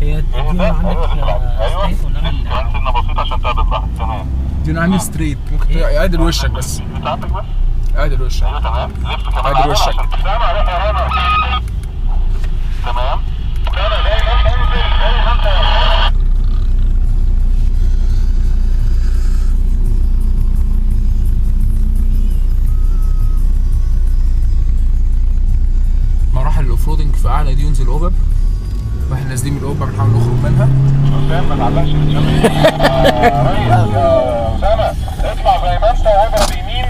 هي دي اهدى عندك أيوه. لسه العكس أيوه كمان سنه بسيطة عشان تقابل صح تمام. دي نعمل ستريت. ممكن اعدل وشك بس. بتاعتك بس؟ اعدل وشك أيوه تمام. لف كمان عادل وشك. عشان تسامع روح يا رنا تمام. مراحل الاوفرودنج في أعلى ديونز وإحنا نازلين من الاوبب بنحاول نخرج منها. ما تعلقش في الجنب يا ريس يا اسامه اطلع زي ما انت واضرب يمين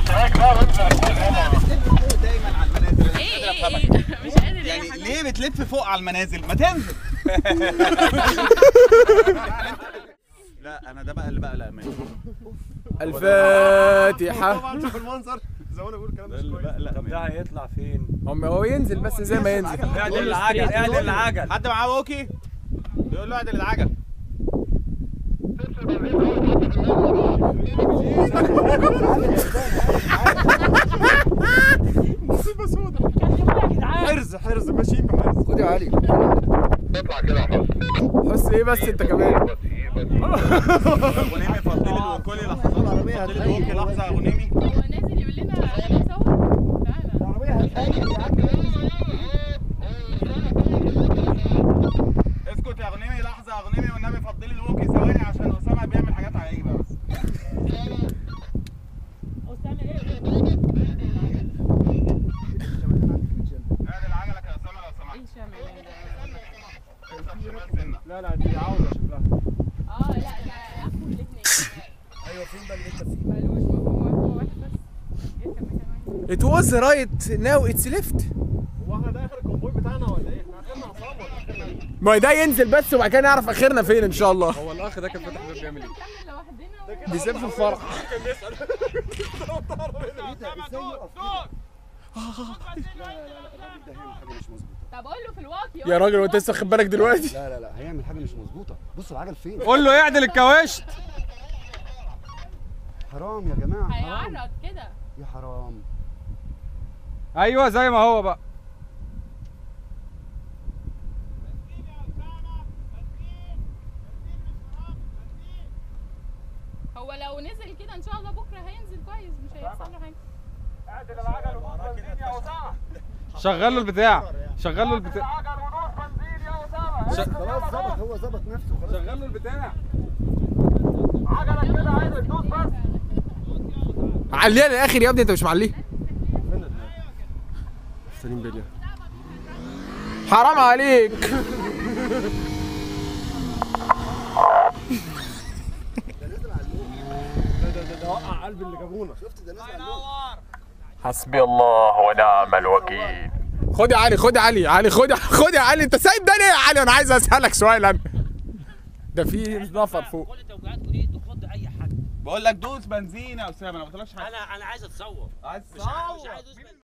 استرايك ده وانزل الكوز هنا دايما على المنازل إيه أنا قادر إيه أفهمك. إيه مش قادر يعني ليه بتلف فوق على المنازل؟ ما تنزل. لا أنا ده بقى اللي بقى لا منه الفاتحة. طبعا شوف المنظر زي ما أنا بقول الكلام ده مش كويس. طب ده هيطلع فين؟ هم هو ينزل بس زي ما ينزل. اعدل العجل اعدل العجل. حد معاه ووكي؟ بيقول له اعدل العجل. مصيبة سودة. حرز حرز ماشيين بحرز. خد يا علي. اطلع كده يا حسن بس إيه بس أنت كمان؟ غنيمي فضل الوكول لحظات. العربيه فضل الوكي لحظة يا غنيمي هو نازل يقول لنا نصور تعالى. اسكت يا غنيمي لحظة يا غنيمي والنبي فضلي الوكي ثواني عشان أسامة بيعمل حاجات عجيبة. بس أسامة إيه لا لا دي عوضه شكلها آه لا لا اخو الاثنين أيوه فين بقى اللي انت فيه مالوش ما هو هو واحد بس يركب مكان واحد it was right now it's left. هو إحنا ده آخر الكونفوي بتاعنا ولا إيه؟ إحنا آخرنا عصام ولا اخرنا؟ ما ده ينزل بس وبعد كده نعرف آخرنا فين إن شاء الله. هو الأخ ده كان فاتح باب بيعمل إيه؟ بيسيب في الفرح كان طب قول له في الواقي يا راجل وانت لسه واخد بالك دلوقتي؟ لا لا لا هيعمل حاجة مش مظبوطة. بص العجل فين؟ قول له اعدل الكواشت. حرام يا جماعة حرام. هيعرض كده. يا حرام. أيوه زي ما هو بقى. هو لو نزل كده إن شاء الله بكرة هينزل كويس مش هيحصل له حاجة. اعدل العجل ودوس بنزين يا أسامة. شغل له البتاع شغل له البتاع. خلاص ظبط هو ظبط نفسه خلاص. شغل له البتاع عليها للآخر يا ابني أنت مش معليه. سليم بليا حرام عليك. ده وقع قلب اللي جابونا حسبي الله ونعم الوكيل. خد يا علي خد يا علي علي خد خد يا علي. انت سايب ده ليه يا علي؟ أنا عايز اسالك سؤال أنا. ده في نفر فوق. كل توقعاتكم دي تخض اي حد بقول لك دوس بنزين يا اسامه أنا ما قلتلكش حاجة. أنا أنا عايز أتصور. عايز مش عايز مش عايز بنزين.